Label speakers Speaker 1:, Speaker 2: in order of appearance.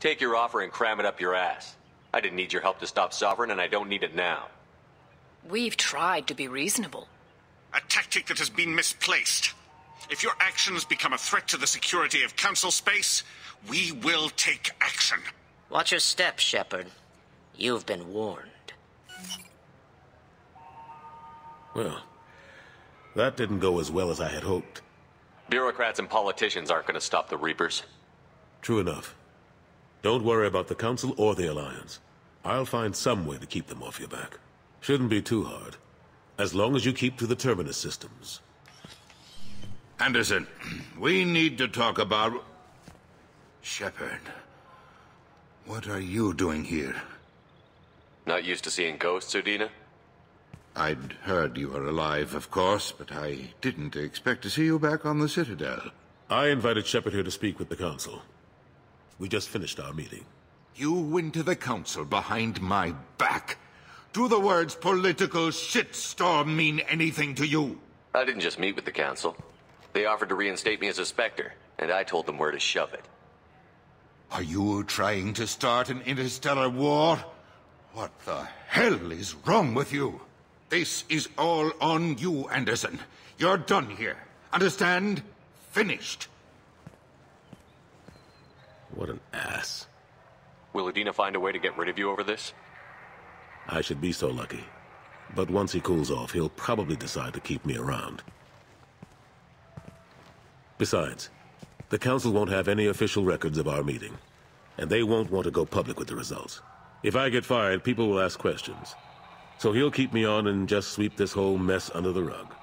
Speaker 1: Take your offer and cram it up your ass. I didn't need your help to stop Sovereign, and I don't need it now.
Speaker 2: We've tried to be reasonable.
Speaker 3: A tactic that has been misplaced. If your actions become a threat to the security of Council space, we will take action.
Speaker 4: Watch your step, Shepard. You've been warned.
Speaker 5: Well, that didn't go as well as I had hoped.
Speaker 1: Bureaucrats and politicians aren't going to stop the Reapers.
Speaker 5: True enough. Don't worry about the Council or the Alliance. I'll find some way to keep them off your back. Shouldn't be too hard. As long as you keep to the Terminus systems.
Speaker 6: Anderson, we need to talk about... Shepard. What are you doing here?
Speaker 1: Not used to seeing ghosts, Udina?
Speaker 6: I'd heard you were alive, of course, but I didn't expect to see you back on the Citadel.
Speaker 5: I invited Shepard here to speak with the Council. We just finished our meeting.
Speaker 6: You went to the Council behind my back. Do the words political shitstorm mean anything to you?
Speaker 1: I didn't just meet with the Council. They offered to reinstate me as a Spectre, and I told them where to shove it.
Speaker 6: Are you trying to start an interstellar war? What the hell is wrong with you? This is all on you, Anderson. You're done here. Understand? Finished.
Speaker 5: What an ass.
Speaker 1: Will Udina find a way to get rid of you over this?
Speaker 5: I should be so lucky. But once he cools off, he'll probably decide to keep me around. Besides, the Council won't have any official records of our meeting. And they won't want to go public with the results. If I get fired, people will ask questions. So he'll keep me on and just sweep this whole mess under the rug.